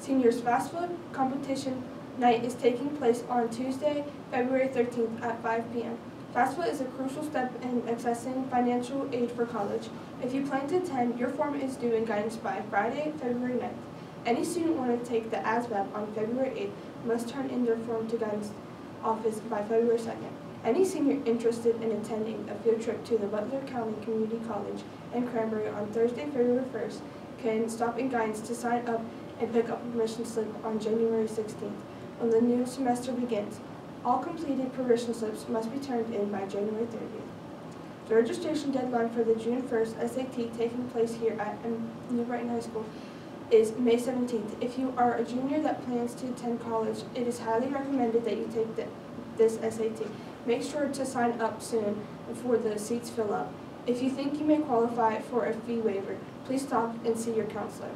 Seniors Fast Food Competition Night is taking place on Tuesday, February 13th at 5 p.m. FAFSA is a crucial step in accessing financial aid for college. If you plan to attend, your form is due in guidance by Friday, February 9th. Any student wanting to take the ASVAB on February 8th must turn in their form to guidance office by February 2nd. Any senior interested in attending a field trip to the Butler County Community College in Cranberry on Thursday, February 1st can stop in guidance to sign up and pick up permission slip on January 16th when the new semester begins. All completed permission slips must be turned in by January 30th. The registration deadline for the June 1st SAT taking place here at New Brighton High School is May 17th. If you are a junior that plans to attend college, it is highly recommended that you take the, this SAT. Make sure to sign up soon before the seats fill up. If you think you may qualify for a fee waiver, please stop and see your counselor.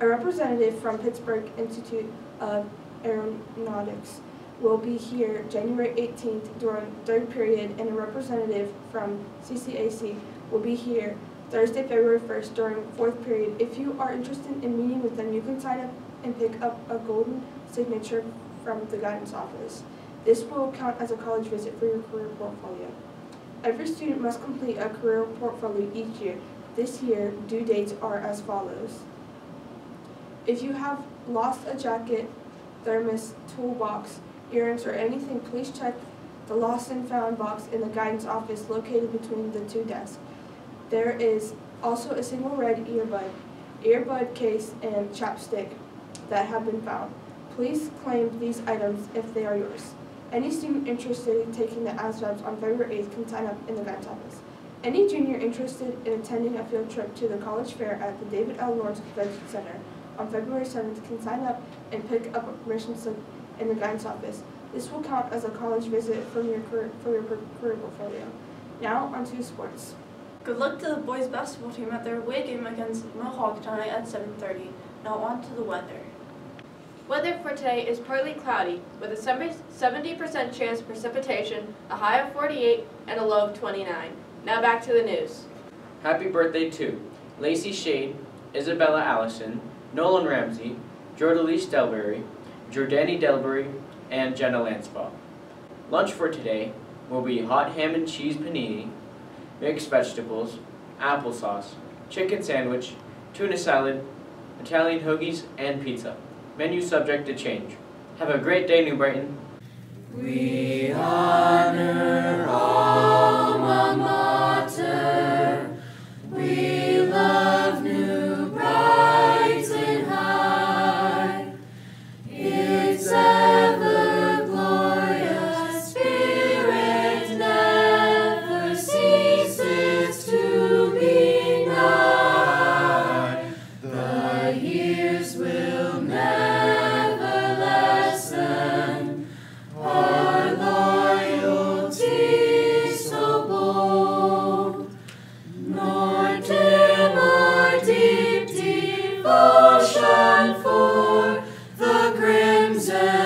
A representative from Pittsburgh Institute of Aeronautics will be here January 18th during third period, and a representative from CCAC will be here Thursday, February 1st during fourth period. If you are interested in meeting with them, you can sign up and pick up a golden signature from the guidance office. This will count as a college visit for your career portfolio. Every student must complete a career portfolio each year. This year, due dates are as follows. If you have lost a jacket, thermos, toolbox, earrings, or anything, please check the lost and found box in the guidance office located between the two desks. There is also a single red earbud, earbud case, and chapstick that have been found. Please claim these items if they are yours. Any student interested in taking the ASVABs on February 8th can sign up in the guidance office. Any junior interested in attending a field trip to the college fair at the David L. Lawrence Convention Center on February 7th can sign up and pick up a permission slip in the guidance office. This will count as a college visit from your career, for your career portfolio. Now, on to sports. Good luck to the boys basketball team at their away game against Mohawk tonight at 7.30. Now on to the weather. Weather for today is partly cloudy, with a 70% chance of precipitation, a high of 48, and a low of 29. Now back to the news. Happy birthday to Lacey Shade, Isabella Allison, Nolan Ramsey, Jordalise Delbury, Jordani Delbury, and Jenna Lanspaw. Lunch for today will be hot ham and cheese panini, mixed vegetables, applesauce, chicken sandwich, tuna salad, Italian hoagies, and pizza. Menu subject to change. Have a great day, New Brighton. We all. Jesus.